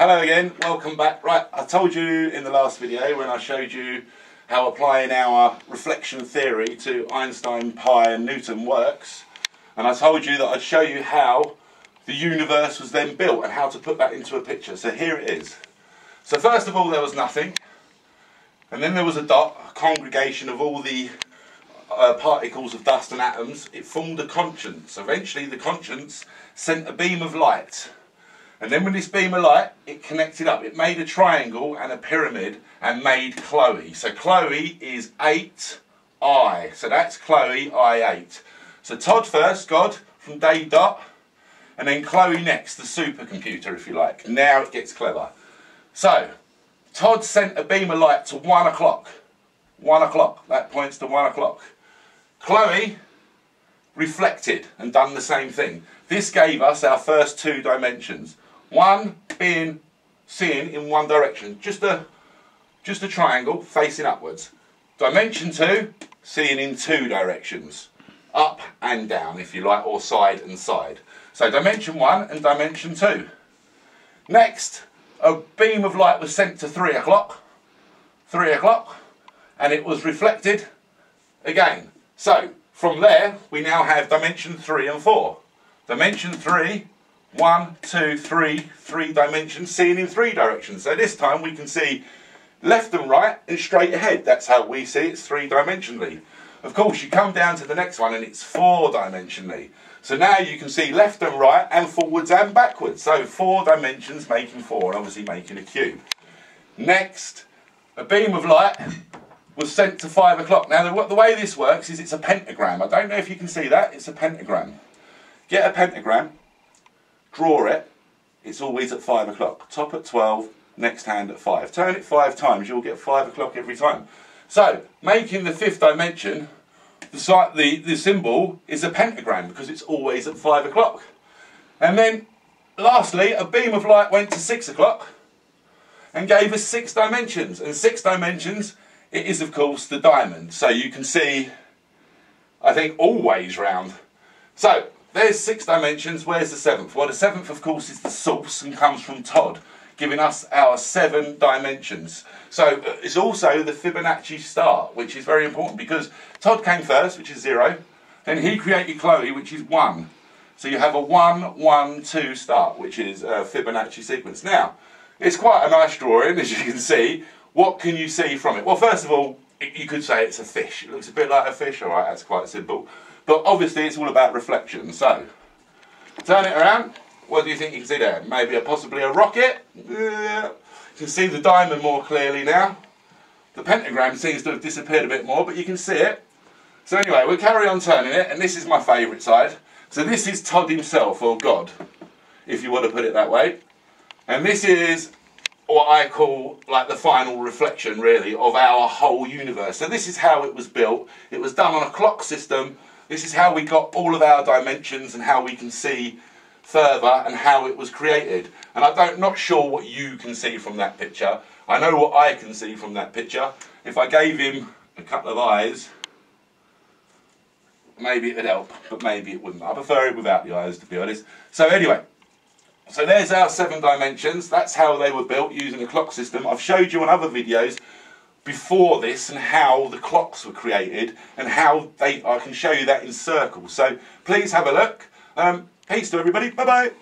Hello again, welcome back. Right, I told you in the last video when I showed you how applying our reflection theory to Einstein, Pi and Newton works. And I told you that I'd show you how the universe was then built and how to put that into a picture. So here it is. So first of all there was nothing. And then there was a dot, a congregation of all the uh, particles of dust and atoms. It formed a conscience. Eventually the conscience sent a beam of light and then with this beam of light, it connected up. It made a triangle and a pyramid and made Chloe. So Chloe is 8i. So that's Chloe, I8. So Todd first, God, from day dot. And then Chloe next, the supercomputer, if you like. Now it gets clever. So, Todd sent a beam of light to 1 o'clock. 1 o'clock. That points to 1 o'clock. Chloe reflected and done the same thing. This gave us our first two dimensions. One being seen in one direction, just a, just a triangle facing upwards. Dimension two, seeing in two directions, up and down if you like, or side and side. So dimension one and dimension two. Next, a beam of light was sent to three o'clock, three o'clock, and it was reflected again. So from there, we now have dimension three and four. Dimension three one, two, three, three dimensions, seen in three directions. So this time we can see left and right and straight ahead. That's how we see it, it's three dimensionally. Of course, you come down to the next one and it's four dimensionally. So now you can see left and right and forwards and backwards. So four dimensions making four and obviously making a cube. Next, a beam of light was sent to five o'clock. Now the, the way this works is it's a pentagram. I don't know if you can see that, it's a pentagram. Get a pentagram draw it, it's always at 5 o'clock. Top at 12, next hand at 5. Turn it 5 times, you'll get 5 o'clock every time. So, making the fifth dimension, the, the, the symbol is a pentagram because it's always at 5 o'clock. And then, lastly, a beam of light went to 6 o'clock and gave us 6 dimensions. And 6 dimensions, it is of course the diamond. So you can see, I think, always round. So, there's six dimensions, where's the seventh? Well, the seventh, of course, is the source and comes from Todd, giving us our seven dimensions. So uh, it's also the Fibonacci start, which is very important because Todd came first, which is zero. Then he created Chloe, which is one. So you have a one, one, two start, which is a Fibonacci sequence. Now, it's quite a nice drawing, as you can see. What can you see from it? Well, first of all, you could say it's a fish. It looks a bit like a fish, all right, that's quite simple. But obviously it's all about reflection. So, turn it around. What do you think you can see there? Maybe a, possibly a rocket? Yeah. You can see the diamond more clearly now. The pentagram seems to have disappeared a bit more, but you can see it. So anyway, we'll carry on turning it, and this is my favourite side. So this is Todd himself, or God, if you want to put it that way. And this is what I call like the final reflection, really, of our whole universe. So this is how it was built. It was done on a clock system this is how we got all of our dimensions and how we can see further and how it was created. And I don't not sure what you can see from that picture. I know what I can see from that picture. If I gave him a couple of eyes, maybe it would help, but maybe it wouldn't. I prefer it without the eyes, to be honest. So anyway, so there's our seven dimensions. That's how they were built using a clock system. I've showed you on other videos before this and how the clocks were created and how they I can show you that in circles. So please have a look. Um, peace to everybody. Bye bye.